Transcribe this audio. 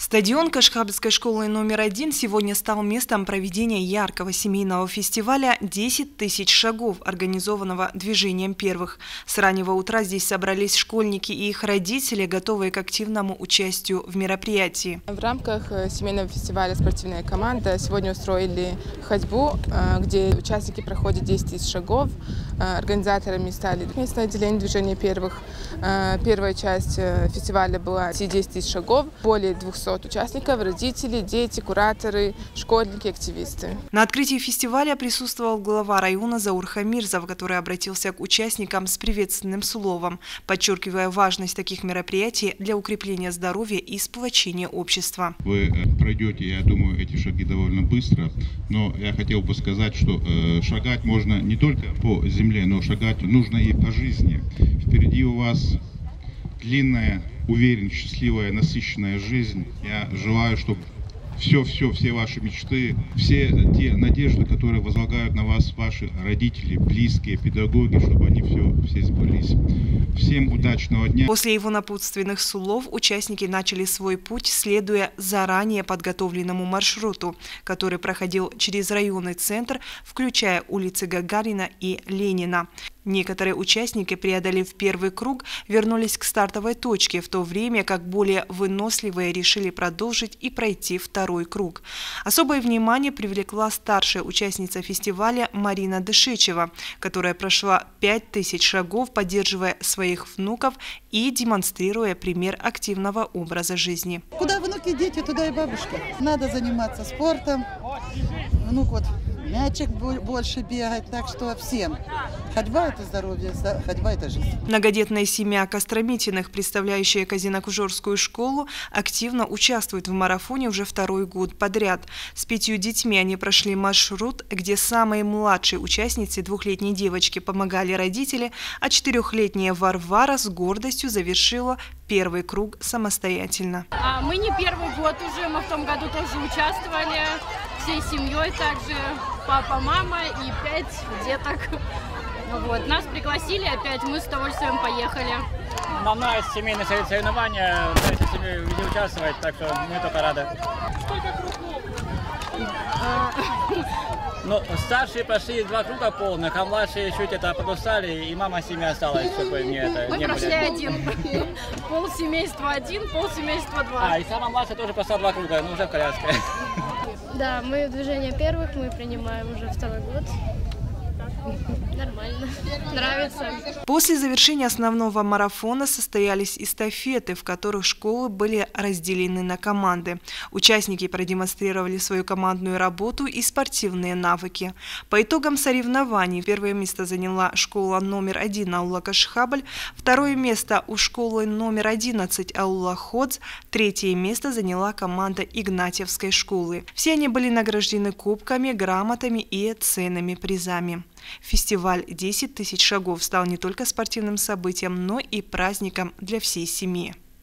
Стадион Кашхабской школы номер один сегодня стал местом проведения яркого семейного фестиваля «10 тысяч шагов», организованного движением первых. С раннего утра здесь собрались школьники и их родители, готовые к активному участию в мероприятии. В рамках э, семейного фестиваля «Спортивная команда» сегодня устроили ходьбу, э, где участники проходят 10 тысяч шагов. Э, организаторами стали местное отделение движения первых. Первая часть фестиваля была 10 тысяч шагов, более 200 500 участников, родители, дети, кураторы, школьники, активисты. На открытии фестиваля присутствовал глава района Заур Хамирзов, который обратился к участникам с приветственным словом, подчеркивая важность таких мероприятий для укрепления здоровья и сплочения общества. Вы э, пройдете, я думаю, эти шаги довольно быстро, но я хотел бы сказать, что э, шагать можно не только по земле, но шагать нужно и по жизни. Впереди у вас длинная уверен, счастливая, насыщенная жизнь. Я желаю, чтобы все-все, все ваши мечты, все те надежды, которые возлагают на вас ваши родители, близкие, педагоги, чтобы они все, все сбылись. Всем удачного дня. После его напутственных слов участники начали свой путь, следуя заранее подготовленному маршруту, который проходил через районный центр, включая улицы Гагарина и Ленина. Некоторые участники, преодолев первый круг, вернулись к стартовой точке, в то время как более выносливые решили продолжить и пройти второй круг. Особое внимание привлекла старшая участница фестиваля Марина Дышичева, которая прошла 5000 шагов, поддерживая своих внуков и демонстрируя пример активного образа жизни. Куда внуки, дети, туда и бабушка. Надо заниматься спортом. Внук вот мячик больше бегать, так что всем. Ходьба – это здоровье, ходьба – это жизнь. Многодетная семья Костромитиных, представляющая Казинокужорскую школу, активно участвует в марафоне уже второй год подряд. С пятью детьми они прошли маршрут, где самые младшие участницы двухлетней девочки помогали родители, а четырехлетняя Варвара с гордостью завершила первый круг самостоятельно. А мы не первый год уже, мы в том году тоже участвовали всей семьей также, папа, мама и пять деток. Вот. Нас пригласили опять, мы с удовольствием поехали. Нам нравится семейное соревнование, нравится семьей везде участвовать, так что мы только рады. Сколько кругов? Ну, старшие прошли два круга полных, а младшие чуть это подустали, и мама с ними осталась, чтобы не это Мы не прошли были. один. Пол семейства один, пол семейства два. А, и самая младшая тоже прошла два круга, но уже в коляске. Да, мы в движении первых, мы принимаем уже второй год. Нормально. Нравится. После завершения основного марафона состоялись эстафеты, в которых школы были разделены на команды. Участники продемонстрировали свою командную работу и спортивные навыки. По итогам соревнований первое место заняла школа номер один Аула Кашхабль, второе место у школы номер 11 Аула Ходз, третье место заняла команда Игнатьевской школы. Все они были награждены кубками, грамотами и ценными призами. Фестиваль «10 тысяч шагов» стал не только спортивным событием, но и праздником для всей семьи.